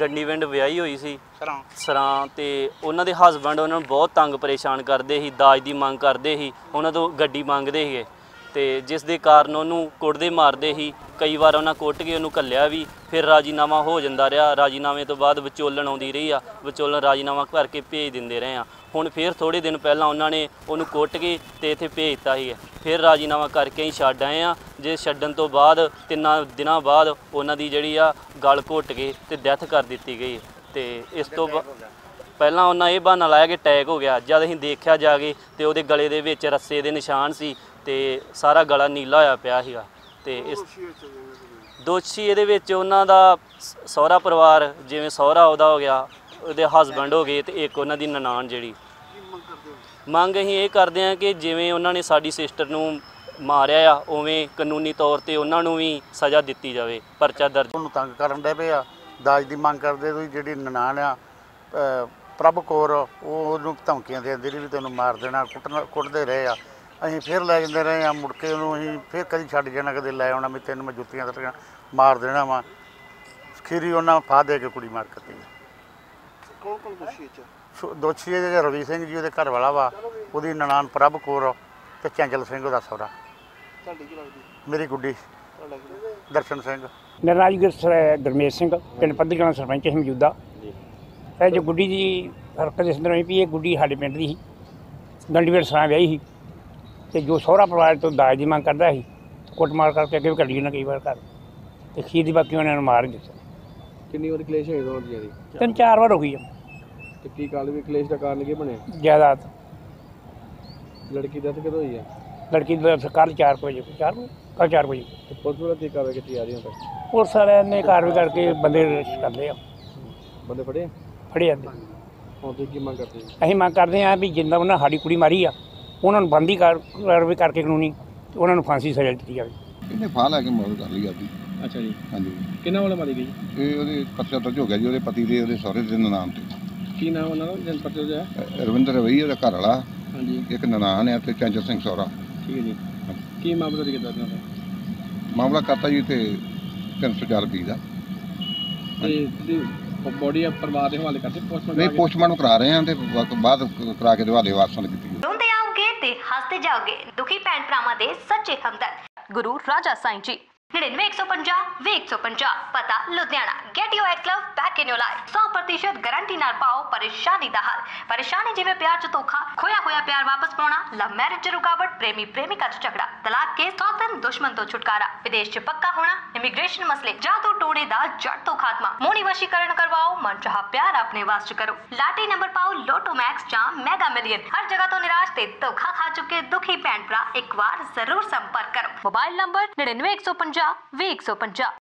ਗੰਡੀਵਿੰਡ ਵਿਆਹੀ ਹੋਈ ਸੀ। ਸਰਾਂ। ਸਰਾਂ ਤੇ ਉਹਨਾਂ ਦੇ ਹਸਬੰਡ ਉਹਨਾਂ ਨੂੰ ਬਹੁਤ ਤੰਗ ਪਰੇਸ਼ਾਨ ਕਰਦੇ ਸੀ ਦਾਜ ਦੀ ਮੰਗ ਕਰਦੇ ਸੀ ਉਹਨਾਂ ਤੋਂ ਗੱਡੀ ਮੰਗਦੇ ਸੀਗੇ। ਤੇ ਜਿਸ ਦੇ ਕਾਰਨ ਉਹਨੂੰ ਕੁੱਟਦੇ ਮਾਰਦੇ ਹੀ ਕਈ ਵਾਰ ਉਹਨਾਂ ਕੁੱਟ ਕੇ ਉਹਨੂੰ ਕੱਲਿਆ ਵੀ, ਫਿਰ ਰਾਜੀਨਾਮਾ ਹੋ ਜਾਂਦਾ ਰਿਹਾ। ਰਾਜੀਨਾਮੇ ਤੋਂ ਬਾਅਦ ਵਿਚੋਲਣ ਆਉਂਦੀ ਰਹੀ ਆ। ਵਿਚੋਲਣ ਰਾਜੀਨਾਮਾ ਕਰਕੇ ਭੇਜ ਦਿੰਦੇ ਰਹੇ ਆ। ਹੁਣ ਫਿਰ ਥੋੜੇ ਦਿਨ ਪਹਿਲਾਂ ਉਹਨਾਂ ਨੇ ਉਹਨੂੰ ਕੁੱਟ ਕੇ ਤੇ ਇੱਥੇ ਭੇਜਤਾ ਸੀ ਫਿਰ ਰਾਜੀਨਾਮਾ ਕਰਕੇ ਹੀ ਛੱਡ ਆਏ ਆ। ਜੇ ਛੱਡਣ ਤੋਂ ਬਾਅਦ, ਤਿੰਨਾਂ ਦਿਨਾਂ ਬਾਅਦ ਉਹਨਾਂ ਦੀ ਜਿਹੜੀ ਆ ਗਲ ਘੁੱਟ ਕੇ ਤੇ ਡੈਥ ਕਰ ਦਿੱਤੀ ਗਈ। ਤੇ ਇਸ ਤੋਂ ਬਾ- ਪਹਿਲਾਂ ਉਹਨਾਂ ਇਹ ਬਹਾਨਾ ਲਾਇਆ ਕਿ ਅਟੈਕ ਹੋ ਗਿਆ। ਜਦ ਅਸੀਂ ਦੇਖਿਆ ਜਾ ਕੇ ਤੇ ਉਹਦੇ ਗਲੇ ਦੇ ਵਿੱਚ ਰੱਸੇ ਦੇ ਨਿਸ਼ਾਨ ਸੀ ਤੇ ਸਾਰਾ ਗਲਾ ਨੀਲਾ ਹੋਇਆ ਪਿਆ ਸੀਗਾ ਤੇ ਇਸ ਦੋਸ਼ੀ ਇਹਦੇ ਵਿੱਚ ਉਹਨਾਂ ਦਾ ਸਹੁਰਾ ਪਰਿਵਾਰ ਜਿਵੇਂ ਸਹੁਰਾ ਉਹਦਾ ਹੋ ਗਿਆ ਉਹਦੇ ਹਸਬੰਡ ਹੋ ਗਏ ਤੇ ਇੱਕ ਉਹਨਾਂ ਦੀ ਨਨਾਣ ਜਿਹੜੀ। ਮੰਗ ਅਸੀਂ ਇਹ ਕਰਦੇ ਹਾਂ ਕਿ ਜਿਵੇਂ ਉਹਨਾਂ ਨੇ ਸਾਡੀ ਸਿਸਟਰ ਨੂੰ ਮਾਰਿਆ ਆ ਉਵੇਂ ਕਾਨੂੰਨੀ ਤੌਰ ਤੇ ਉਹਨਾਂ ਨੂੰ ਵੀ ਸਜ਼ਾ ਦਿੱਤੀ ਜਾਵੇ ਪਰਚਾ ਦਰਜ। ਉਹਨੂੰ ਤੰਗ ਕਰਨ ਦੇ ਪਏ ਆ ਦਾਜ ਦੀ ਮੰਗ ਕਰਦੇ ਤੁਸੀਂ ਜਿਹੜੀ ਨਨਾਣ ਆ ਪ੍ਰਭ ਕੌਰ ਉਹ ਉਹਨੂੰ ਧਮਕੀਆਂ ਦੇ ਦਿੰਦੀ ਰਹੀ ਵੀ ਤੈਨੂੰ ਮਾਰ ਦੇਣਾ ਕੁੱਟਣਾ ਕੁੱਟਦੇ ਰਹੇ ਆ ਅਸੀਂ ਫਿਰ ਲੈ ਜਾਂਦੇ ਰਹੇ ਆ ਮੁੜ ਕੇ ਉਹਨੂੰ ਅਸੀਂ ਫਿਰ ਕਦੀ ਛੱਡ ਜਾਣਾ ਕਦੇ ਲੈ ਆਉਣਾ ਵੀ ਤੈਨੂੰ ਮੈਂ ਜੁੱਤੀਆਂ ਦਿੱਤੀਆਂ ਮਾਰ ਦੇਣਾ ਵਾ। ਖੀਰੀ ਉਹਨਾਂ ਫਾ ਦੇ ਕੇ ਕੁੜੀ ਮਾਰ ਕੱਤੀ ਕੌਣ ਕੌਣ ਦੋਸ਼ੀ ਚ ਜਿਹੜਾ ਰਵੀ ਸਿੰਘ ਜੀ ਉਹਦੇ ਘਰ ਵਾਲਾ ਵਾ ਉਹਦੀ ਨਨਾਣ ਪ੍ਰਭ ਕੌਰ ਤੇ ਚੰਚਲ ਸਿੰਘ ਉਹਦਾ ਸਹੁਰਾ। ਤੁਹਾਡੀ ਕੀ ਲੱਗਦੀ? ਮੇਰੀ ਗੁੱਡੀ ਦਰਸ਼ਨ ਸਿੰਘ। ਮੇਰਾ ਨਾਮ ਗੁਰ- ਗੁਰਮੇਸ਼ ਸਿੰਘ ਪਿੰਡ ਪੱਧਰਗਾਣਾ ਸਰਪੰਚ ਹੈ ਮੌਜੂਦਾ। ਇਹ ਜੋ ਗੁੱਡੀ ਦੀ ਹਰਕਤ ਇਸ ਤਰ੍ਹਾਂ ਹੋਈ ਵੀ ਇਹ ਗੁੱਡੀ ਸਾਡੇ ਪਿੰਡ ਦੀ ਸੀ। ਗੰਡੀਵੇਰ ਸਰਾਂ ਵਿਆਹੀ ਸੀ। ਤੇ ਜੋ ਸਹੁਰਾ ਪਰਿਵਾਰ ਤੋਂ ਦਾਜ ਦੀ ਮੰਗ ਕਰਦਾ ਸੀ ਕੁੱਟਮਾਰ ਕਰਕੇ ਅੱਗੇ ਵੀ ਕੱਢੀ ਨਾ ਕਈ ਵਾਰ ਘਰ। ਤੇ ਖੀਰ ਦੀ ਬਾਕੀ ਉਹਨਾਂ ਨੂੰ ਮਾਰ ਦਿੱਤਾ। ਕਿੰਨੀ ਵਾਰ ਕਲੇਸ਼ ਹੋਏ ਦੋਨਾਂ ਦੀ ਤਿੰਨ ਚਾਰ ਵਾਰ ਹੋ ਗਈ ਆ। ਤੇ ਕੀ ਕਾਲ ਵੀ ਕਲੇਸ਼ ਦਾ ਕਾਰਨ ਕੀ ਬਣਿਆ? ਜਾਇਦਾਦ। ਲੜਕੀ ਦੀ ਡੈਥ ਕਦੋਂ ਹੋਈ ਹੈ ਲੜਕੀ ਦਾ ਕੱਲ੍ਹ 4 ਵਜੇ 4 ਕੱਲ੍ਹ 4 ਵਜੇ। ਤੇ ਪੁਲਿਸ ਵਾਲਾ ਕੀ ਕਾਰਵਾਈ ਕੀਤੀ ਜਾ ਰਹੀ ਹੈ ਹੁਣ ਤੱਕ? ਪੁਲਿਸ ਵਾਲਿਆਂ ਨੇ ਕਾਰਵਾਈ ਕਰਕੇ ਬੰਦੇ ਅਰੈਸਟ ਕਰਦੇ ਆ। ਬੰਦੇ ਫੜੇ ਆ? ਫੜੇ ਜਾਂਦੇ ਹੁਣ ਤੁਸੀਂ ਕੀ ਮੰਗ ਕਰਦੇ ਹੋ? ਅਸੀਂ ਮੰਗ ਕਰਦੇ ਹਾਂ ਵੀ ਜਿੰਦਾ ਉਹਨਾਂ ਸਾਡੀ ਕੁੜੀ ਮਾਰੀ ਆ ਉਹਨਾਂ ਨੂੰ ਬੰਦੀ ਕਾਰਵਾਈ ਕਰਕੇ ਕਾਨੂੰਨੀ ਤੇ ਉਹਨਾਂ ਨੂੰ ਫਾਂਸੀ ਸਜ਼ਾ ਦਿੱਤੀ ਜਾਵੇ। ਇਹਨੇ ਫਾਹ ਲੈ ਕੇ ਮੌਤ ਕਰ ਲਈ ਆਪਦੀ। ਅੱਛਾ ਜੀ। ਹਾਂਜੀ। ਕਿੰਨਾ ਵਾਲਾ ਮਾਰੀ ਗਈ ਇਹ ਉਹਦੇ ਪਰਚਾ ਦਰਜ ਹੋ ਗਿਆ ਜੀ ਉਹਦੇ ਪਤੀ ਦੇ ਉਹਦੇ ਸਹੁਰੇ ਦੇ ਨਾਮ ਤੇ। ਕੀ ਨਾਮ ਉਹਨਾਂ ਦਾ? ਜਨ ਪਰਚਾ ਜੋ ਹੈ ਅ, ਰਵਿੰਦਰ ਰਵਈ ਉਹਦਾ ਘਰ ਵਾਲਾ। ਹਾਂਜੀ। ਇੱਕ ਨਨਾਣ ਹੈ ਤੇ ਚੰਚਲ ਸਿੰਘ ਸਹੁਰਾ। ਠੀਕ ਹੈ ਜੀ। ਕੀ ਮਾਮਲਾ ਦੀ ਕਿਦਾਂ ਦਾ? ਮਾਮਲਾ ਕਰਤਾ ਜੀ ਤੇ 304 ਬੀ ਦਾ। ਤੇ ਦੀ ਬੋਡੀ ਪਰਿਵਾਰ ਦੇ ਹਵਾਲੇ ਕਰਦੇ ਨਹੀਂ ਪੋਸਟਮਾਰਟਮ ਪੋਸਟਮਾਰਟਮ ਕਰਾ ਰਹੇ ਹਾਂ ਤੇ ਬਾਅਦ- ਕਰਾ ਕੇ ਦਿਵਾਲੇ ਵਾਰਸਾਂ ਨੂੰ ਕੀਤੀ ਜਾਊ। ਰੋਂਦੇ ਆਓਗੇ ਤੇ ਹੱਸਦੇ ਜਾਓਗੇ। ਦੁਖੀ ਭੈਣ ਭਰਾਵਾਂ ਦੇ ਸੱਚੇ ਹਮਦਰਦ। ਗੁਰੂ ਰਾਜਾ ਸਾਈਂ ਜੀ। 99150 150 ਪਤਾ, Ludhiana. Get you ex love back in your life 100% guarantee ਨਾਲ ਪਾਓ ਪਰੇਸ਼ਾਨੀ ਦਾ ਹੱਲ। ਪਰੇਸ਼ਾਨੀ ਜਿਵੇਂ ਪਿਆਰ ਚ ਧੋਖਾ, ਖੋਇਆ ਹੋਇਆ ਪਿਆਰ ਵਾਪਸ ਪਾਉਣਾ ਲਵ ਮੈਰਿਜ ਚ ਰੁਕਾਵਟ ਪ੍ਰੇਮੀ ਪ੍ਰੇਮਿਕਾ ਚ ਝਗੜਾ, ਤਲਾਕ ਕੇਸ ਸੌਤਨ ਦੁਸ਼ਮਣ ਤੋਂ ਛੁਟਕਾਰਾ। ਵਿਦੇਸ਼ ਚ ਪੱਕਾ ਹੋਣਾ ਇਮੀਗ੍ਰੇਸ਼ਨ ਮਸਲੇ ਜਾਦੂ ਟੋੜੇ ਦਾ ਜੜ ਤੋਂ ਖਾਤਮਾ। ਮੋਣੀ ਵਸ਼ੀਕਰਨ ਕਰਵਾਓ, ਮਨ ਪਿਆਰ ਆਪਣੇ ਵਾਸ ਚ ਕਰੋ। ਲਾਟਰੀ ਨੰਬਰ ਪਾਓ, ਲੋਟੋ ਮੈਕਸ ਜਾਂ ਮੈਗਾ ਮਿਲੀਅਨ। ਹਰ ਜਗ੍ਹਾ ਤੋਂ ਨਿਰਾਸ਼ ਤੇ ਧੋਖਾ ਖਾ ਚੁੱਕੇ ਦੁਖੀ ਭੈਣ ਭਰਾ, ਇੱਕ ਵਾਰ ਜ਼ਰੂਰ ਸੰਪਰਕ ਕਰੋ। Mobile number 99150 20150